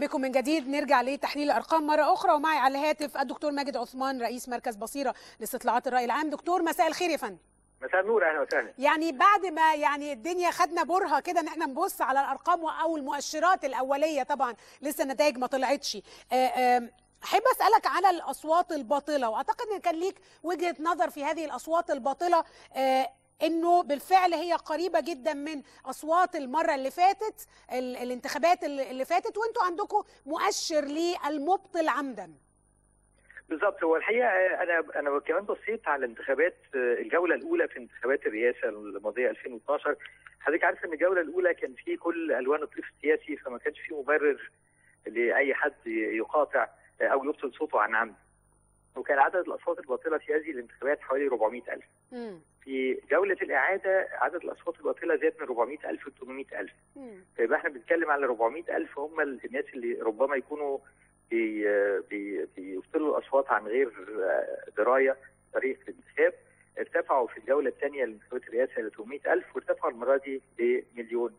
بكم من جديد. نرجع لتحليل الأرقام مرة أخرى. ومعي على الهاتف الدكتور ماجد عثمان رئيس مركز بصيرة لاستطلاعات الرأي العام. دكتور مساء الخير يا فندم. مساء النور أهلا وسهلا. يعني بعد ما يعني الدنيا خدنا برهة كده إن إحنا نبص على الأرقام أو المؤشرات الأولية طبعا لسه النتائج ما طلعتش. احب أسألك على الأصوات الباطلة. وأعتقد إن كان ليك وجهة نظر في هذه الأصوات الباطلة. إنه بالفعل هي قريبة جدا من أصوات المرة اللي فاتت الانتخابات اللي فاتت وإنتوا عندكم مؤشر للمبطل عمدا. بالظبط. هو الحقيقة أنا أنا كمان بصيت على انتخابات الجولة الأولى في انتخابات الرئاسة الماضية 2012 حضرتك عارف إن الجولة الأولى كان في كل ألوان الطيف السياسي فما كانش في مبرر لأي حد يقاطع أو يبطل صوته عن عمد. وكان عدد الأصوات الباطلة في هذه الانتخابات حوالي 400000 في جولة الإعادة عدد الأصوات الباطلة زاد من 400000 ل 800000 فيبقى إحنا بنتكلم على 400000 هم الناس اللي ربما يكونوا بي بي بيبطلوا الأصوات عن غير دراية طريقة الانتخاب. ارتفعوا في الجولة الثانية لانتخابات الرئاسة ل 800000 وارتفعوا المرة دي لمليون.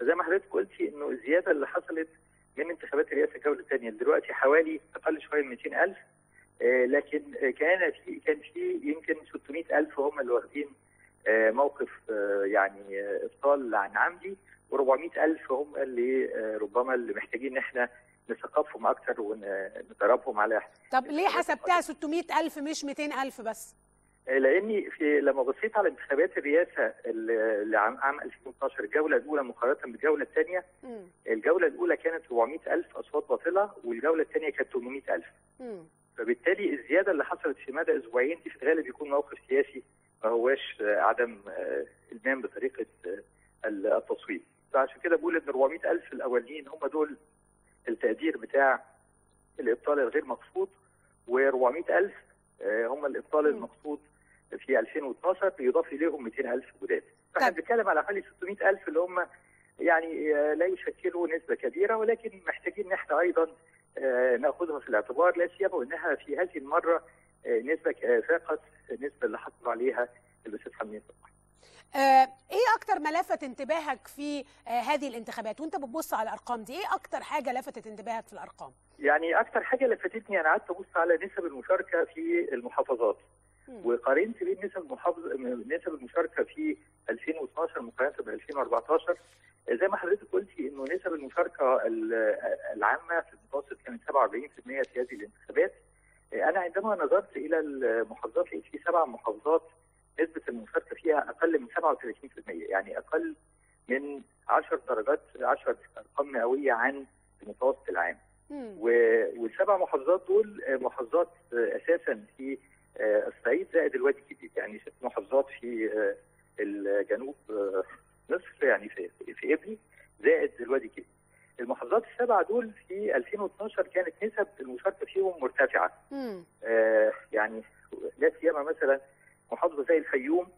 فزي ما حضرتك قلتي إنه الزيادة اللي حصلت من انتخابات الرئاسة الجولة الثانية دلوقتي حوالي أقل شوية من 200000 لكن كان في كان في يمكن 600000 هم اللي واخدين موقف يعني إبطال عن عمدي و400000 هم اللي ربما اللي محتاجين إن إحنا نثقفهم أكتر وندربهم على طب ليه حسبتها 600000 مش 200000 بس؟ لأني في لما بصيت على انتخابات الرئاسة اللي عام عام 2012 الجولة الأولى مقارنة بالجولة الثانية الجولة الأولى كانت 400000 أصوات باطلة والجولة الثانية كانت 800000 فبالتالي الزيادة اللي حصلت في مدى أسبوعين دي في الغالب يكون موقف سياسي ما هواش عدم المام بطريقة التصويت. فعشان كده بقول إن 400000 الأولين هم دول التقدير بتاع الإبطال الغير مقصود و400000 هم الإبطال المقصود في 2012 يضاف إليهم 200000 جداد فإحنا بنتكلم على حوالي 600000 اللي هم يعني لا يشكلوا نسبة كبيرة ولكن محتاجين ان إحنا أيضا ناخذها في الاعتبار لا سيما وانها في هذه المرة نسبة فاقت النسبة اللي حصلوا عليها الاستاذ حمدين صباحي. آه إيه أكتر ما لفت انتباهك في آه هذه الانتخابات وأنت بتبص على الأرقام دي إيه أكتر حاجة لفتت انتباهك في الأرقام يعني أكتر حاجة لفتتني أنا قعدت أبص على نسب المشاركة في المحافظات. وقارنت بين نسب المحافظه نسب المشاركة في 2012 مقارنة ب 2014 زي ما حضرتك قلتي إنه نسب المشاركة العامة في المتوسط كانت 47% في هذه الانتخابات. أنا عندما نظرت إلى المحافظات لقيت في سبع محافظات نسبة المشاركة فيها أقل من 37% يعني أقل من 10 درجات 10 أرقام مئوية عن المتوسط العام. والسبع محافظات دول محافظات أساسا في الصعيد زائد الوادي الجديد يعني ست محافظات في الجنوب مصر يعني في في ابلي زائد الوادي الجديد المحافظات السبعة دول في 2012 كانت نسب المشاركة فيهم مرتفعة. آه يعني لا سيما مثلا محافظة زي الفيوم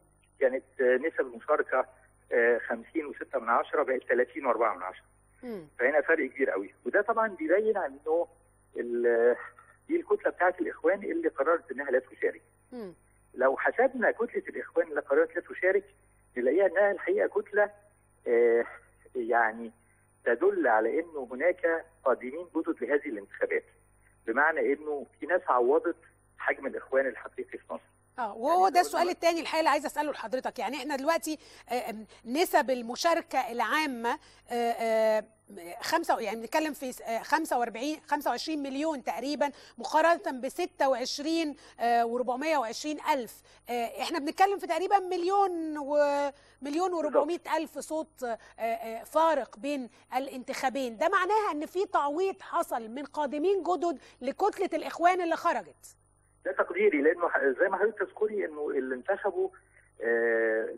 كانت نسب المشاركة آه 50 و6 من عشرة بقت 30 و4 من عشرة. فهنا فرق كبير قوي. وده طبعا بيبين عن إنه دي الكتلة بتاعت الإخوان اللي قررت إنها لا تشارك. لو حسبنا كتلة الإخوان اللي قررت لا تشارك نلاقيها إنها الحقيقة كتلة آه يعني تدل على إنه هناك قادمين جدد لهذه الانتخابات. بمعنى إنه في ناس عوضت حجم الإخوان الحقيقي في مصر. آه وهو يعني ده السؤال الثاني الحقيقة اللي عايزه أسأله لحضرتك. يعني إحنا دلوقتي نسب المشاركة العامة خمسة يعني بنتكلم في 45 25 مليون تقريبا مقارنة ب 26 و420 ألف. إحنا بنتكلم في تقريبا مليون و مليون و400 ألف صوت فارق بين الانتخابين. ده معناها إن في تعويض حصل من قادمين جدد لكتلة الإخوان اللي خرجت. ده تقديري لأنه زي ما حضرتك تذكري إنه اللي انتخبوا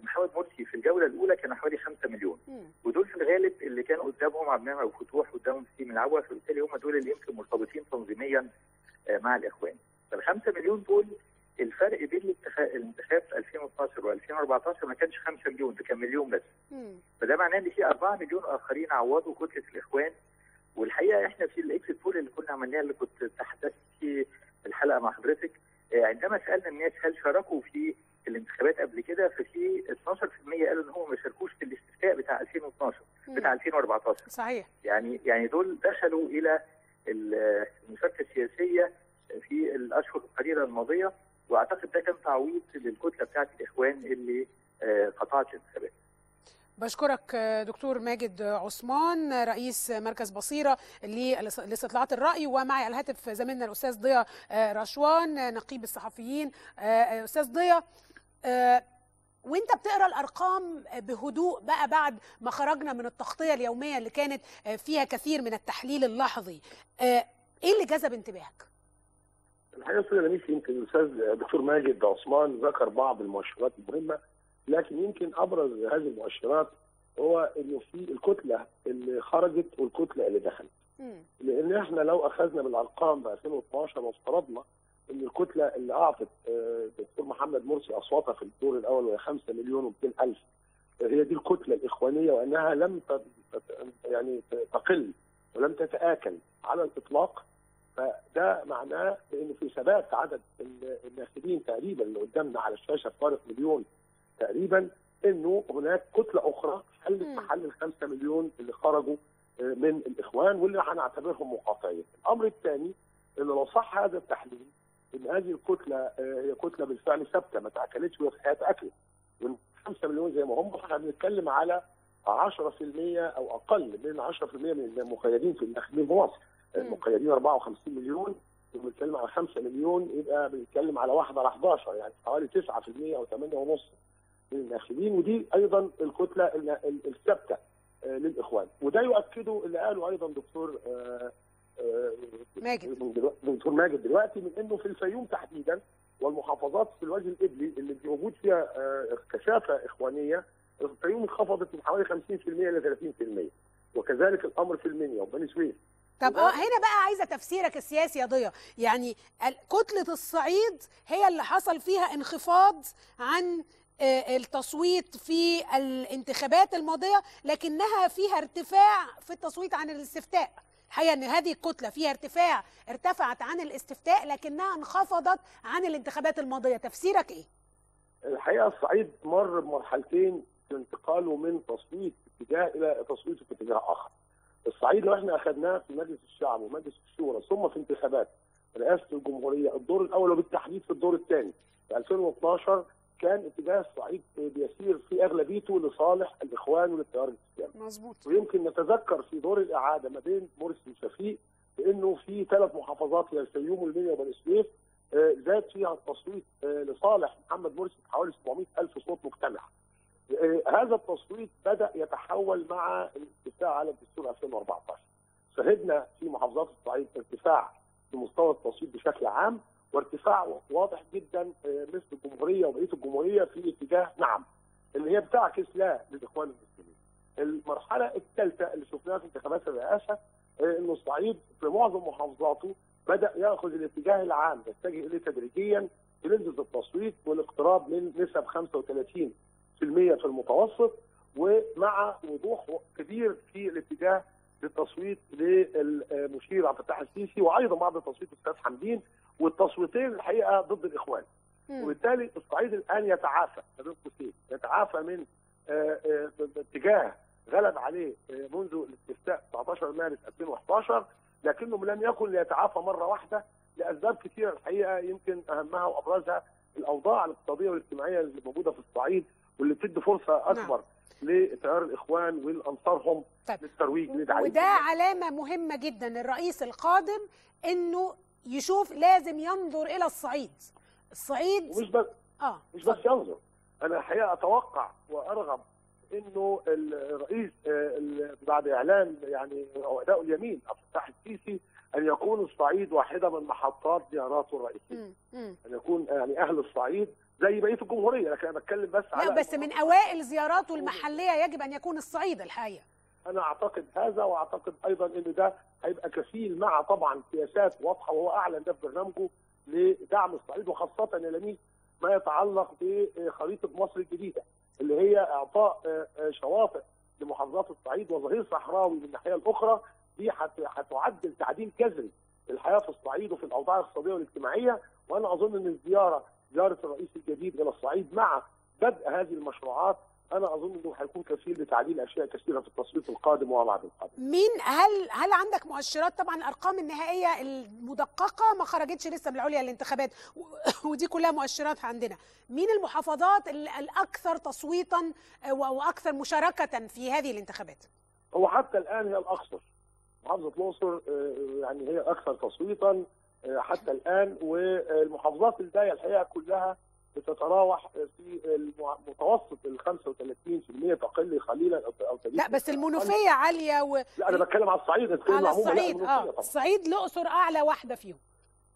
محمد مرسي في الجولة الأولى كانوا حوالي 5 مليون. ودول في الغالب اللي كان قدامهم عبد المنعم ابو فتوح قدامهم سليم العوا فبالتالي هم دول اللي يمكن مرتبطين تنظيميا مع الإخوان فال 5 مليون دول الفرق بين الانتخاب في 2012 و2014 ما كانش 5 مليون ده كان مليون بس. فده معناه إن في 4 مليون آخرين عوضوا كتلة الإخوان والحقيقة إحنا في ال exit poll اللي كنا عملناها اللي كنت تحدثت فيه الحلقة مع حضرتك عندما سألنا الناس هل شاركوا في الانتخابات قبل كده ففي 12% قالوا إن هم ما شاركوش في الاستفتاء بتاع 2012 بتاع 2014 صحيح. يعني يعني دول دخلوا إلى المشاركة السياسية في الأشهر القليلة الماضية وأعتقد ده كان تعويض للكتلة بتاعت الإخوان اللي قطعت الانتخابات. بشكرك دكتور ماجد عثمان رئيس مركز بصيرة لاستطلاعات الرأي ومعي على الهاتف زميلنا الأستاذ ضياء رشوان نقيب الصحفيين. أستاذ ضياء وانت بتقرا الارقام بهدوء بقى بعد ما خرجنا من التغطيه اليوميه اللي كانت فيها كثير من التحليل اللحظي إيه اللي جذب انتباهك؟ الحقيقة أستاذ لميس يمكن الأستاذ دكتور ماجد عثمان ذكر بعض المؤشرات المهمة لكن يمكن أبرز هذه المؤشرات هو إنه في الكتلة اللي خرجت والكتلة اللي دخلت. لأن إحنا لو أخذنا بالأرقام ب 2012 وافترضنا إن الكتلة اللي أعطت الدكتور محمد مرسي أصواتها في الدور الأول وهي 5 مليون و200 ألف. هي دي الكتلة الإخوانية وإنها لم يعني تقل ولم تتآكل على الإطلاق. فده معناه إن في ثبات عدد الناخبين تقريبا اللي قدامنا على الشاشة فارق مليون تقريبا إنه هناك كتلة أخرى حلت محل ال 5 مليون اللي خرجوا من الإخوان واللي هنعتبرهم مقاطعين. الأمر الثاني انه لو صح هذا التحليل إن هذه الكتلة هي كتلة بالفعل ثابتة ما تاكلتش وهي في حياة أكل. من 5 مليون زي ما هم إحنا بنتكلم على 10% أو أقل من 10% من المقيدين في الناخبين في مصر. المقيدين 54 مليون بنتكلم على 5 مليون يبقى بنتكلم على 1 على 11 يعني حوالي 9% أو 8.5 من الناخبين ودي أيضا الكتلة الثابتة للإخوان وده يؤكده اللي قاله أيضا دكتور ماجد. دكتور ماجد دلوقتي من إنه في الفيوم تحديدا والمحافظات في الوجه القبلي اللي موجود فيها كثافه إخوانية الفيوم انخفضت من حوالي 50% ل 30% وكذلك الأمر في المنيا وبني سويف. طب آه هنا بقى عايزة تفسيرك السياسي يا ضياء. يعني كتلة الصعيد هي اللي حصل فيها انخفاض عن التصويت في الانتخابات الماضية لكنها فيها ارتفاع في التصويت عن الاستفتاء. الحقيقة إن هذه الكتلة فيها ارتفاع ارتفعت عن الاستفتاء لكنها انخفضت عن الانتخابات الماضية. تفسيرك إيه؟ الحقيقة الصعيد مر بمرحلتين انتقاله من تصويت اتجاه إلى تصويت في اتجاه آخر. الصعيد لو إحنا اخذناه في مجلس الشعب ومجلس الشورى ثم في انتخابات رئاسة الجمهورية الدور الأول وبالتحديد في الدور الثاني في 2012 كان اتجاه الصعيد بيسير في أغلبيته لصالح الإخوان والتيار الاسلامي. مظبوط ويمكن نتذكر في دور الإعادة ما بين مرسي وشفيق بأنه في ثلاث محافظات هي الفيوم والمنيا وبني سويف زاد فيها التصويت لصالح محمد مرسي بحوالي 700 ألف صوت مجتمع. هذا التصويت بدأ يتحول مع الاستفتاء على الدستور 2014. شهدنا في محافظات الصعيد ارتفاع في مستوى التصويت بشكل عام وارتفاع واضح جدا مثل الجمهورية وبقيه الجمهورية في اتجاه نعم اللي هي بتعكس لا للإخوان المسلمين. المرحلة الثالثة اللي شفناها في انتخابات الرئاسة إنه الصعيد في معظم محافظاته بدأ يأخذ الاتجاه العام يتجه إليه تدريجيا بنسبة التصويت والاقتراب من نسب 35 في المية في المتوسط ومع وضوح كبير في الاتجاه للتصويت للمشير عبد الفتاح السيسي وأيضا بعد تصويت الاستاذ حمدين والتصويتين الحقيقة ضد الإخوان. وبالتالي الصعيد الآن يتعافى بين قوسين يتعافى من اتجاه غلب عليه منذ الاستفتاء 19 مارس 2011 لكنه لم يكن ليتعافى مرة واحدة لأسباب كثيرة الحقيقة يمكن أهمها وأبرزها الأوضاع الاقتصادية والاجتماعية اللي موجودة في الصعيد واللي بتدي فرصة أكبر نعم. لتيار الإخوان ولانصارهم طيب. للترويج وده علامة مهمة جدا. الرئيس القادم إنه يشوف لازم ينظر إلى الصعيد. الصعيد مش بس آه مش بس ينظر. أنا الحقيقة أتوقع وارغب إنه الرئيس بعد إعلان يعني أداء اليمين عبد الفتاح السيسي أن يكون الصعيد واحدة من محطات زياراته الرئيسية. أن يكون يعني أهل الصعيد زي بقية الجمهورية لكن أنا بتكلم بس على لا بس من أوائل زياراته المحلية يجب أن يكون الصعيد الحقيقة أنا أعتقد هذا وأعتقد أيضا إن ده هيبقى كفيل مع طبعا سياسات واضحة وهو اعلن ده في برنامجه لدعم الصعيد وخاصة يا لميس ما يتعلق بخريطة مصر الجديدة اللي هي إعطاء شواطئ لمحافظات الصعيد وظهير صحراوي من الناحية الأخرى دي هتعدل تعديل جذري الحياة في الصعيد وفي الأوضاع الاقتصادية والاجتماعية وأنا أظن إن الزيارة زياره الرئيس الجديد إلى الصعيد مع بدء هذه المشروعات. أنا أظن إنه هيكون كفيل بتعديل أشياء كثيرة في التصويت القادم وبعد القادم. مين هل هل عندك مؤشرات طبعا الأرقام النهائية المدققة؟ ما خرجتش لسه من العليا للانتخابات. ودي كلها مؤشرات عندنا. مين المحافظات الأكثر تصويتا وأكثر مشاركة في هذه الانتخابات؟ هو حتى الآن هي الاخصر محافظة الأقصر يعني هي الاكثر تصويتا. حتى الآن والمحافظات الباقية الحقيقة كلها بتتراوح في المتوسط ال 35% تقل قليلا أو لا بس المنوفية عالية و... لا أنا بتكلم على الصعيد على الصعيد آه الصعيد الأقصر أعلى واحدة فيهم.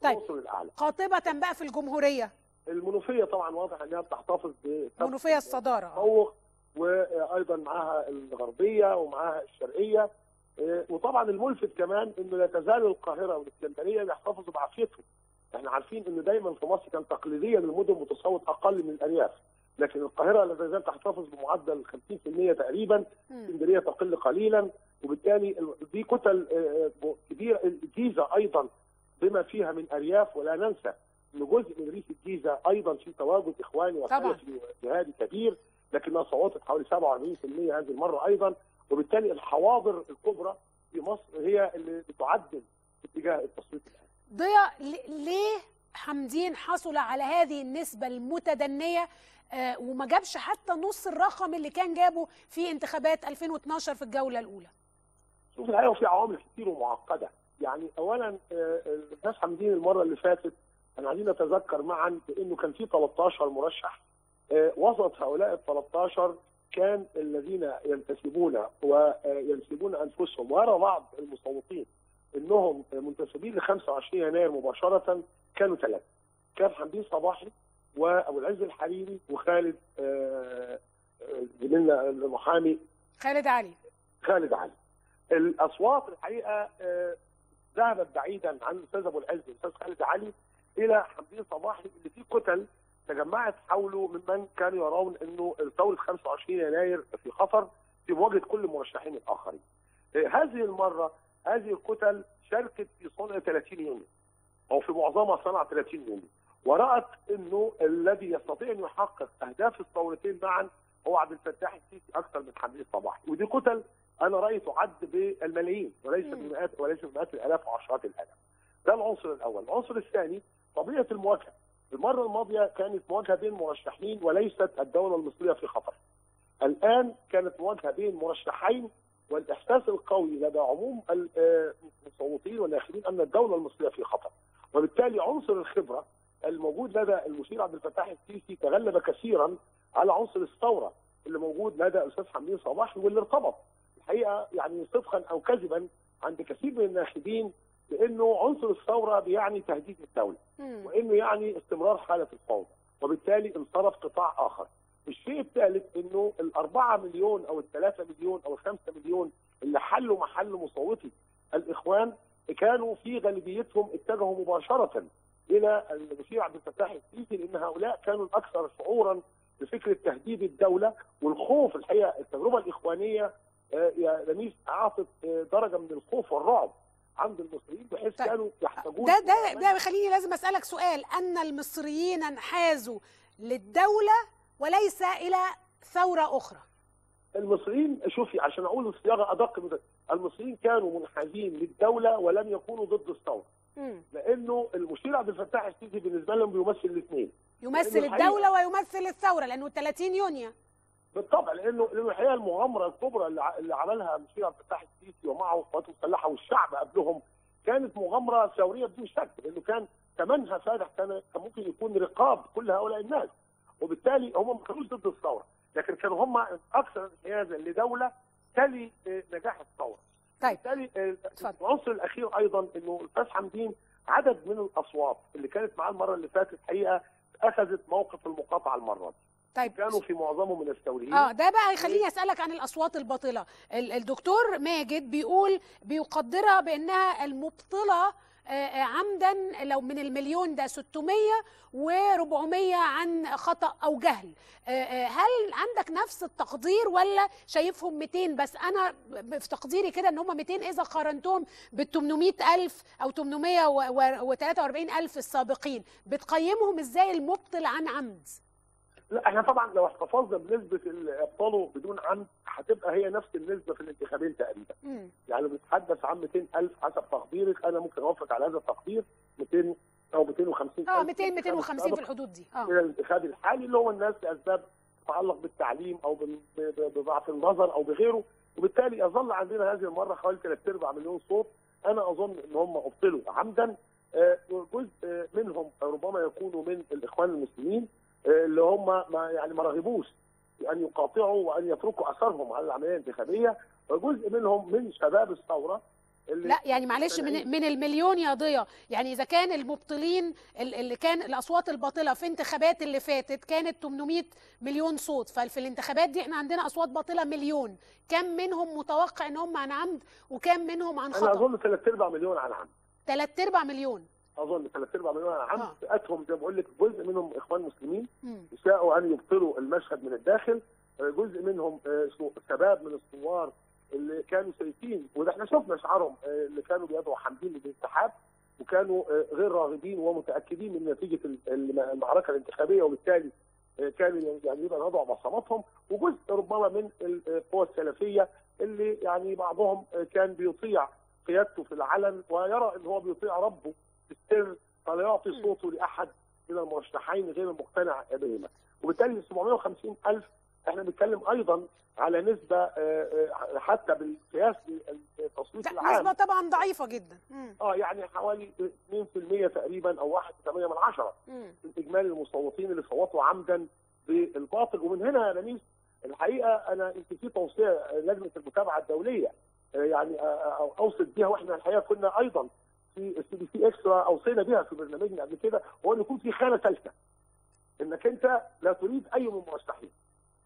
طيب الأقصر الأعلى. قاطبه بقى في الجمهورية. المنوفية طبعا واضح إنها بتحتفظ ب المنوفيه الصدارة تفوق وأيضا معاها الغربية ومعاها الشرقية. وطبعا الملفت كمان إنه لا تزال القاهرة والإسكندرية بيحتفظوا بعافيتهم إحنا عارفين ان دايما في مصر كان تقليديا المدن متصوت أقل من الأرياف. لكن القاهرة لا تزال تحتفظ بمعدل 50% تقريبا إسكندرية تقل قليلا. وبالتالي دي كتل كبيرة الجيزة أيضا بما فيها من أرياف. ولا ننسى ان جزء من ريف الجيزة أيضا في تواجد إخواني وسلفي جهادي كبير. لكنها صوتت حوالي 47% هذه المرة أيضا. وبالتالي الحواضر الكبرى في مصر هي اللي بتعدل اتجاه التصويت الآن. ضياء ليه حمدين حصل على هذه النسبة المتدنية؟ آه وما جابش حتى نص الرقم اللي كان جابه في انتخابات 2012 في الجولة الأولى. شوف الحقيقة في عوامل كتير ومعقدة. يعني أولا آه الناس حمدين المرة اللي فاتت إحنا عايزين نتذكر معا بأنه كان في 13 مرشح آه وسط هؤلاء ال 13 كان الذين ينتسبون وينسبون أنفسهم ويرى بعض المصوتين إنهم منتسبين ل 25 يناير مباشرة كانوا ثلاثة كان حمدين صباحي وأبو العز الحريري وخالد زميلنا المحامي خالد علي. خالد علي. الأصوات الحقيقة ذهبت بعيدا عن الاستاذ أبو العز الاستاذ خالد علي إلى حمدين صباحي اللي فيه كتل تجمعت حوله ممن كانوا يرون إنه ثوره 25 يناير في خطر في مواجهة كل المرشحين الآخرين. هذه المرة هذه الكتل شاركت في صنع 30 يونيو أو في معظمها صنع 30 يونيو ورأت إنه الذي يستطيع أن يحقق أهداف الثورتين معا هو عبد الفتاح السيسي أكثر من حمدين صباحي ودي كتل أنا رأيي تعد بالملايين وليس بمئات وليس بمئات الآلاف وعشرات الآلاف. ده العنصر الأول. العنصر الثاني طبيعة المواجهة. المرة الماضية كانت مواجهة بين مرشحين وليست الدولة المصرية في خطر. الآن كانت مواجهة بين مرشحين والإحساس القوي لدى عموم المصوتين والناخبين أن الدولة المصرية في خطر. وبالتالي عنصر الخبرة الموجود لدى المشير عبد الفتاح السيسي تغلب كثيرا على عنصر الثورة اللي موجود لدى الأستاذ حمدين صباحي واللي ارتبط. الحقيقة يعني صدقا أو كذبا عند كثير من الناخبين بانه عنصر الثوره بيعني تهديد الدولة وانه يعني استمرار حاله الفوضى وبالتالي انصرف قطاع آخر. الشيء الثالث انه الأربعة مليون أو الثلاثة مليون أو الخمسة مليون اللي حلوا محل مصوتي الإخوان كانوا في غالبيتهم اتجهوا مباشرة إلى المشير عبد الفتاح السيسي لأن هؤلاء كانوا الأكثر شعورا بفكرة تهديد الدولة والخوف الحقيقة التجربة الإخوانية يا لميس أعطت درجة من الخوف والرعب. عند المصريين بحيث طيب. كانوا يحتاجون ده ده ده خليني لازم أسألك سؤال. أن المصريين انحازوا للدولة وليس إلى ثورة أخرى. المصريين شوفي عشان أقول الصياغه أدق من المصريين كانوا منحازين للدولة ولم يكونوا ضد الثورة. لأنه المشير عبد الفتاح السيسي بالنسبة لهم بيمثل الاثنين. يمثل الدولة ويمثل الثورة لأنه 30 يونيو. بالطبع لأنه الحقيقة المغامرة الكبرى اللي عملها المشير عبد الفتاح السيسي ومعه القوات المسلحة والشعب قبلهم كانت مغامرة ثوريه بدون شك لأنه كان ثمنها فادح كان كان ممكن يكون رقاب كل هؤلاء الناس وبالتالي هم ما كانوش ضد الثورة لكن كانوا هم أكثر انحيازا لدولة تلي نجاح الثورة. طيب بالتالي العنصر الأخير أيضا إنه الاستاذ حمدين عدد من الأصوات اللي كانت معاه المرة اللي فاتت حقيقه أخذت موقف المقاطعة المرة دي. طيب كانوا في معظمهم من الثوريين آه ده بقى يخليني أسألك عن الأصوات الباطلة. الدكتور ماجد بيقول بيقدرها بأنها المبطلة عمدا لو من المليون ده 600 و400 عن خطأ أو جهل. هل عندك نفس التقدير ولا شايفهم 200 بس أنا في تقديري كده إن هم 200 إذا قارنتهم بال 800000 أو 843000 السابقين. بتقيمهم إزاي المبطل عن عمد؟ لا إحنا طبعا لو احتفظنا بنسبة اللي ابطلوا بدون عمد هتبقى هي نفس النسبة في الانتخابين تقريبا. مم. يعني بنتحدث عن 200000 حسب تقديرك. أنا ممكن أوافق على هذا التقدير. 200 أو 250 آه 200 250 في الحدود دي. آه. من الانتخاب الحالي اللي هو الناس لأسباب تتعلق بالتعليم أو بضعف النظر أو بغيره. وبالتالي يظل عندنا هذه المرة حوالي 3 أرباع مليون صوت. أنا أظن إن هم أبطلوا عمدا. جزء منهم ربما يكونوا من الإخوان المسلمين. اللي هم ما يعني ما رغبوش بان يقاطعوا وأن يتركوا أثرهم على العملية الانتخابية وجزء منهم من شباب الثورة اللي لا يعني معلش من من المليون يا ضيا يعني إذا كان المبطلين اللي كان الأصوات الباطلة في انتخابات اللي فاتت كانت 800 مليون صوت ففي الانتخابات دي إحنا عندنا أصوات باطلة مليون. كم منهم متوقع إن هم عن عمد وكم منهم عن خطأ؟ أنا أظن 3 أرباع مليون عن عمد. 3 أرباع مليون. أظن 3 ارباع مليون عن عمد فئتهم زي ما بقول لك جزء منهم إخوان مسلمين مم. شاءوا أن يبطلوا المشهد من الداخل جزء منهم شباب من الثوار اللي كانوا شايفين وده إحنا شفنا شعارهم اللي كانوا بيدعوا حامدين للانسحاب وكانوا غير راغبين ومتأكدين من نتيجة المعركة الانتخابية وبالتالي كانوا يعني يبقى نضعوا بصماتهم وجزء ربما من القوى السلفية اللي يعني بعضهم كان بيطيع قيادته في العلن ويرى إن هو بيطيع ربه السر فلا يعطي صوته لأحد من المرشحين غير المقتنع بهما وبالتالي 750 ألف إحنا بنتكلم أيضا على نسبة حتى بالقياس للتصويت العام. نسبة طبعا ضعيفة جدا. مم. آه يعني حوالي 2% تقريبا أو 1.8 من عشرة من إجمالي المصوتين اللي صوتوا عمدا بالباطل. ومن هنا يا لميس الحقيقة أنا يمكن في توصية لجنة المتابعة الدولية يعني اوصت بيها وإحنا الحقيقة كنا أيضا في ال CBC Extra اوصينا بها في برنامجنا قبل كده هو إن يكون في خانة ثالثه إنك أنت لا تريد أي من المرشحين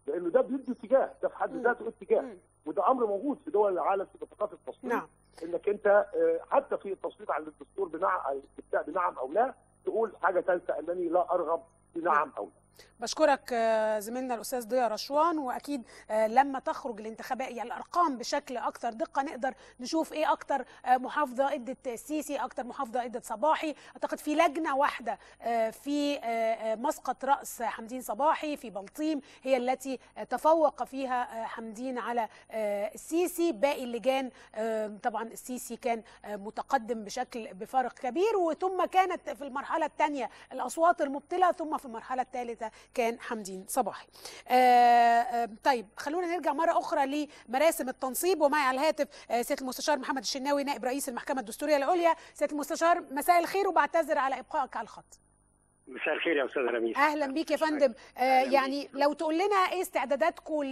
لأنه ده بيدي اتجاه ده في حد ذاته اتجاه. وده أمر موجود في دول العالم في بطاقات التصويت نعم. إنك أنت حتى في التصويت على الدستور بنعم بنعم أو لا تقول حاجة ثالثه أنني لا أرغب بنعم أو لا. بشكرك زميلنا الأستاذ ضياء رشوان وأكيد لما تخرج الانتخابات يعني الأرقام بشكل أكثر دقة نقدر نشوف إيه أكثر محافظة إدت السيسي أكثر محافظة إدت صباحي. أعتقد في لجنة واحدة في مسقط رأس حمدين صباحي في بلطيم هي التي تفوق فيها حمدين على السيسي باقي اللجان طبعا السيسي كان متقدم بشكل بفارق كبير وثم كانت في المرحلة الثانية الأصوات المبطلة ثم في المرحلة الثالثة كان حمدين صباحي. آآ آآ طيب خلونا نرجع مرة أخرى لمراسم التنصيب. ومعي على الهاتف سيادة المستشار محمد الشناوي نائب رئيس المحكمة الدستورية العليا. سيادة المستشار مساء الخير وبعتذر على إبقائك على الخط. مساء الخير يا أستاذ رميس. أهلا بيك يا فندم. آه يعني لو تقول لنا إيه استعداداتكم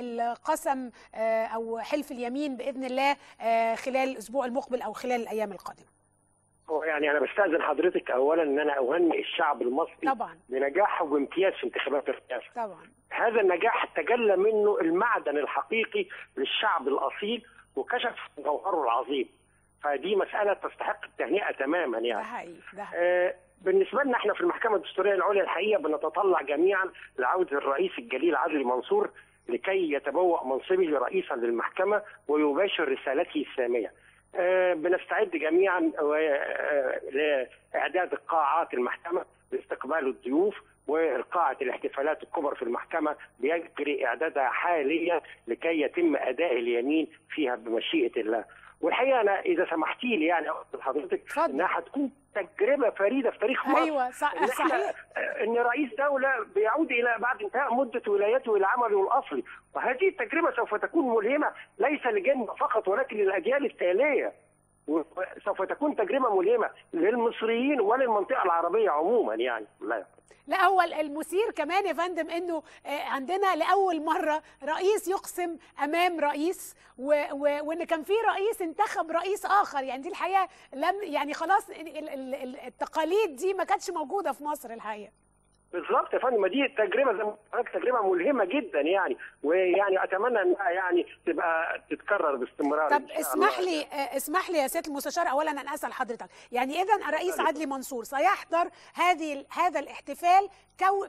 للقسم آه أو حلف اليمين بإذن الله آه خلال الأسبوع المقبل أو خلال الأيام القادمة؟ يعني أنا بستأذن حضرتك اولا إن أنا أهنئ الشعب المصري طبعا. بنجاحه وامتياز في انتخابات الرئاسه طبعا. هذا النجاح تجلى منه المعدن الحقيقي للشعب الأصيل وكشف جوهره العظيم. فدي مسألة تستحق التهنئة تماما ده يعني حقيقي ده حقيقي. آه بالنسبة لنا إحنا في المحكمة الدستورية العليا الحقيقة بنتطلع جميعا لعودة الرئيس الجليل عدلي منصور لكي يتبوأ منصبه رئيسا للمحكمة ويباشر رسالته السامية. آه، بنستعد جميعا آه، لإعداد قاعات المحكمة لاستقبال الضيوف وقاعة الاحتفالات الكبرى في المحكمة بيجري إعدادها حاليا لكي يتم أداء اليمين فيها بمشيئة الله. والحقيقة أنا إذا سمحتي لي يعني لحضرتك. إنها هتكون تجربة فريدة في تاريخ مصر. أيوه صح صحيح. إن رئيس دولة بيعود إلى بعد انتهاء مدة ولايته إلى عمله الاصلي وهذه التجربة سوف تكون ملهمة ليس لجنة فقط ولكن للأجيال التالية. وسوف تكون تجربة ملهمة للمصريين وللمنطقة العربية عموما يعني. لا لا هو المثير كمان يا فندم إنه آه، عندنا لأول مرة رئيس يقسم أمام رئيس و و وإن كان في رئيس انتخب رئيس آخر. يعني دي الحقيقة لم يعني خلاص ال- ال- ال- التقاليد دي ما كانتش موجودة في مصر الحقيقة. بالظبط يا فندم. دي تجربة زي ما لك تجربة ملهمة جدا يعني. ويعني أتمنى إنها يعني تبقى تتكرر باستمرار طب اسمح الله. لي آه، اسمح لي يا سيادة المستشار اولا أن أسأل حضرتك. يعني اذا الرئيس عدلي منصور سيحضر هذه هذا الاحتفال كو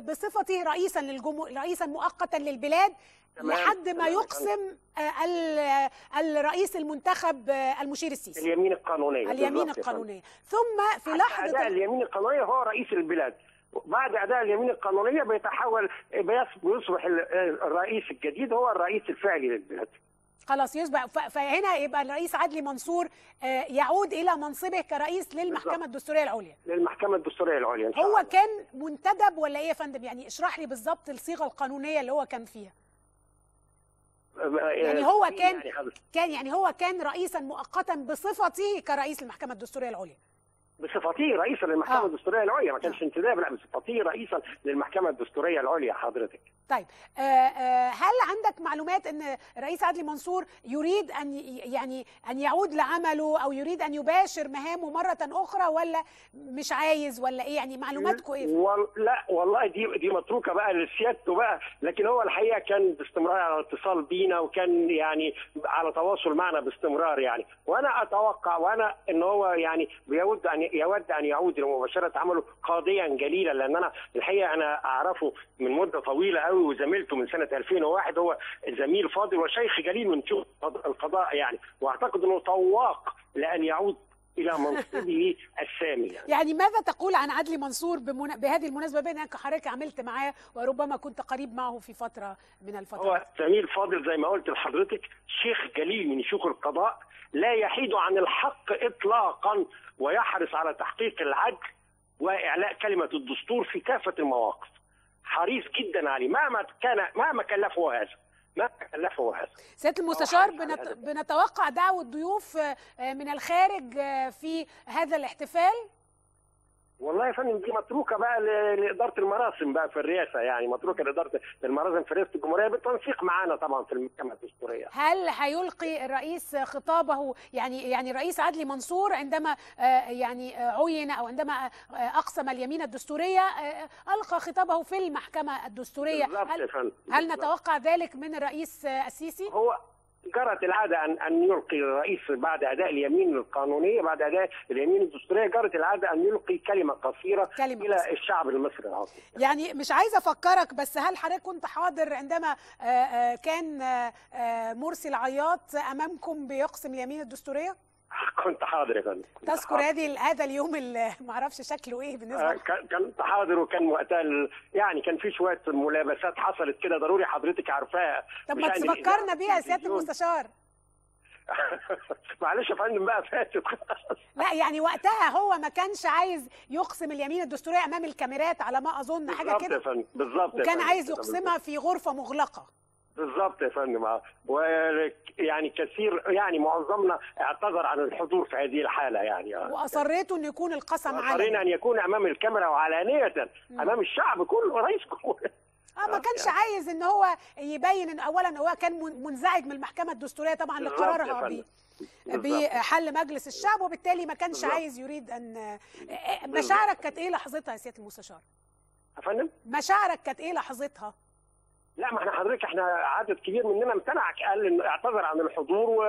بصفته رئيسا للجمهور رئيسا مؤقتا للبلاد تمام، لحد ما. يقسم آه، ال- الرئيس المنتخب آه، المشير السيسي. اليمين القانونيه اليمين. القانونيه ثم في لحظة اليمين القانونيه هو رئيس البلاد. بعد أداء اليمين القانونية بيتحول بيص- بيصبح ال- الرئيس الجديد هو الرئيس الفعلي للبلاد. خلاص ف- فهنا يبقى الرئيس عدلي منصور آه، يعود إلى منصبه كرئيس للمحكمة. الدستورية العليا. للمحكمة الدستورية العليا إن شاء هو كان منتدب ولا إيه يا فندم؟ يعني اشرح لي بالظبط الصيغة القانونية اللي هو كان فيها. يعني هو كان يعني كان يعني هو كان رئيسا مؤقتا بصفته كرئيس المحكمة الدستورية العليا. بصفته رئيسا للمحكمة آه. الدستورية العليا ما كانش انتداب لا بصفته رئيسا للمحكمة الدستورية العليا حضرتك. طيب آه، آه، هل عندك معلومات إن الرئيس عدلي منصور يريد أن يعني أن يعود لعمله أو يريد أن يباشر مهامه مرة أخرى ولا مش عايز ولا إيه؟ يعني معلوماتكم إيه وال... لا والله دي دي متروكة بقى لسيادته بقى لكن هو الحقيقة كان باستمرار على اتصال بينا وكان يعني على تواصل معنا باستمرار يعني. وأنا أتوقع وأنا إن هو يعني بيود أن يود أن يعود لمباشرة عمله قاضيا جليلا لأن أنا الحقيقة أنا أعرفه من مدة طويلة قوي وزميلته من سنة 2001 هو زميل فاضل وشيخ جليل من شيوخ القضاء يعني وأعتقد إنه طواق لأن يعود إلى منصبه السامي يعني. يعني ماذا تقول عن عدلي منصور بمنا... بهذه المناسبة بين إنك حضرتك عملت معاه وربما كنت قريب معه في فترة من هو الفترات زميل فاضل زي ما قلت لحضرتك شيخ جليل من شيوخ القضاء لا يحيد عن الحق اطلاقا ويحرص على تحقيق العدل وإعلاء كلمة الدستور في كافة المواقف. حريص جدا عليه مهما كان مهما كلفه هذا مهما كلفه هذا. سيادة المستشار بنت... بنتوقع دعوة ضيوف آه، من الخارج آه، في هذا الاحتفال؟ والله يا فندم دي متروكة بقى لإدارة المراسم بقى في الرئاسة يعني متروكة لإدارة المراسم في رئاسة الجمهورية بالتنسيق معانا طبعا في المحكمه الدستورية هل هيلقي الرئيس خطابه يعني يعني الرئيس عدلي منصور عندما آه، يعني آه، عين أو عندما آه، أقسم اليمين الدستورية ألقى خطابه في المحكمة الدستورية هل, هل. نتوقع ذلك من الرئيس السيسي؟ هو جرت العادة ان أن يلقي الرئيس بعد أداء اليمين القانونيه بعد أداء اليمين الدستورية جرت العادة أن يلقي كلمة قصيرة كلمة إلى قصيرة. الشعب المصري العظيم يعني مش عايزة أفكرك بس هل حضرتك كنت حاضر عندما آه، آه، كان آه، مرسي العياط أمامكم بيقسم اليمين الدستورية؟ كنت حاضر يا فندم تذكر. هذه هذا اليوم اللي معرفش شكله إيه بالنسبة آه، كان- كنت حاضر وكان وقتها يعني كان في شوية ملابسات حصلت كده ضروري حضرتك عارفاها طب ما تفكرنا بيها يا سيادة. المستشار معلش يا فندم بقى فاتت لا يعني وقتها هو ما كانش عايز يقسم اليمين الدستورية أمام الكاميرات على ما أظن حاجة بالظبط يا كده فندم بالظبط وكان. عايز كده يقسمها في غرفة مغلقة بالظبط يا فندم آه ويعني كثير يعني معظمنا اعتذر عن الحضور في هذه الحالة يعني آه واصريتوا انه يكون القسم علني أن يكون أمام الكاميرا وعلانية. أمام الشعب كله رئيس جمهوريه آه ما كانش عايز إن هو يبين إن اولا هو كان من- منزعج من المحكمة الدستورية طبعا لقرارها فندم. ب- بالظبط. بحل مجلس الشعب وبالتالي ما كانش بالظبط. عايز يريد ان آه، آه، مشاعرك كانت إيه لحظتها يا سيادة المستشار؟ يا فندم مشاعرك كانت إيه لحظتها؟ لا ما إحنا حضرتك إحنا عدد كبير مننا امتنع قال انه اعتذر عن الحضور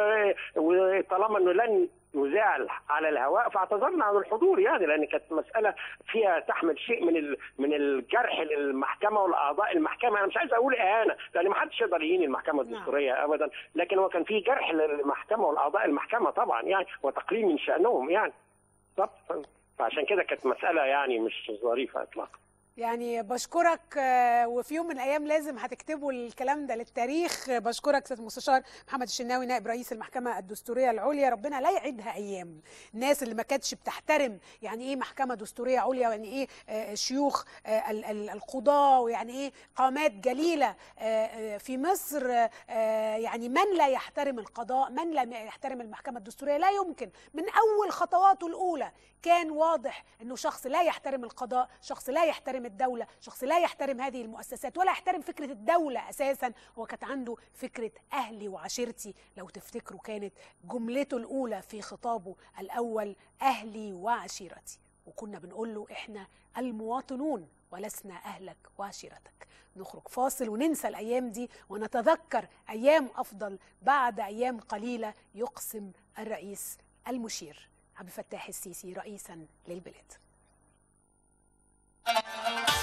وطالما إنه لن يذاع على الهواء فاعتذرنا عن الحضور يعني لأن كانت مسألة فيها تحمل شيء من ال- من الجرح للمحكمة والأعضاء المحكمة. أنا مش عايز أقول إهانة لأن ما حدش يقدر يهين المحكمة نعم. الدستورية ابدا. لكن هو كان في جرح للمحكمة والأعضاء المحكمة طبعا يعني وتقليل من شأنهم يعني. بالظبط فعشان كده كانت مسألة يعني مش ظريفة اطلاقا. يعني بشكرك آه، وفي يوم من الأيام لازم هتكتبوا الكلام ده للتاريخ. بشكرك سيد المستشار محمد الشناوي نائب رئيس المحكمة الدستورية العليا. ربنا لا يعيدها أيام. الناس اللي ما كانتش بتحترم يعني إيه محكمة دستورية عليا ويعني إيه آه، شيوخ آه، ال- ال- القضاة ويعني إيه قامات جليلة في مصر يعني من لا يحترم القضاء من لا يحترم المحكمة الدستورية؟ لا يمكن. من أول خطواته الأولى كان واضح إنه شخص لا يحترم القضاء شخص لا يحترم الدولة. شخص لا يحترم هذه المؤسسات ولا يحترم فكرة الدولة أساسا. هو كانت عنده فكرة أهلي وعشيرتي. لو تفتكروا كانت جملته الأولى في خطابه الأول أهلي وعشيرتي. وكنا بنقول له إحنا المواطنون ولسنا أهلك وعشيرتك. نخرج فاصل وننسى الأيام دي ونتذكر أيام أفضل بعد أيام قليلة يقسم الرئيس المشير عبد الفتاح السيسي رئيسا للبلاد. Thank you.